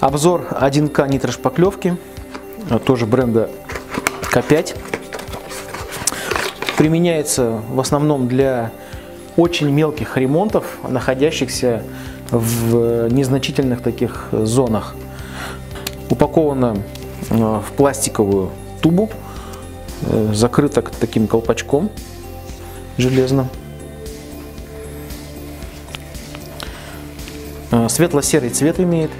Обзор 1К нитрошпаклевки, тоже бренда К5. Применяется в основном для очень мелких ремонтов, находящихся в незначительных таких зонах. Упакована в пластиковую тубу, э, закрыта таким колпачком железным. Э, светло-серый цвет имеет.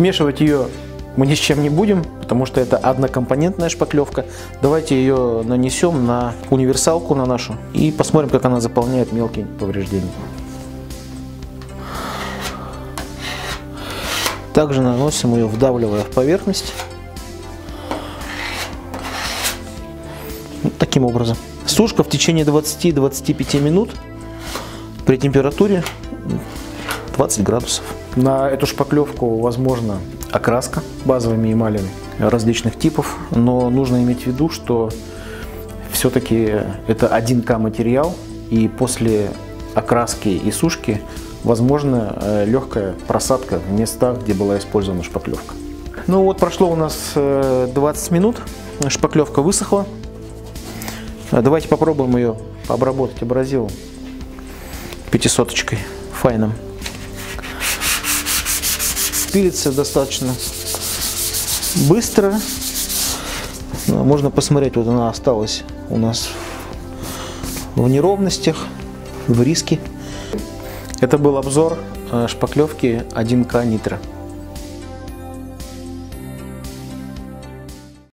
Смешивать ее мы ни с чем не будем, потому что это однокомпонентная шпаклевка. Давайте ее нанесем на универсалку на нашу и посмотрим, как она заполняет мелкие повреждения. Также наносим ее, вдавливая в поверхность. Таким образом. Сушка в течение 20-25 минут при температуре 20 градусов. На эту шпаклевку возможно окраска базовыми эмалями различных типов, но нужно иметь в виду, что все-таки это 1К материал, и после окраски и сушки возможна э, легкая просадка в местах, где была использована шпаклевка. Ну вот прошло у нас 20 э, минут, шпаклевка высохла. Давайте попробуем ее обработать абразивом пятисоточкой файном пилится достаточно быстро. Ну, можно посмотреть, вот она осталась у нас в неровностях, в риске. Это был обзор э, шпаклевки 1К нитро.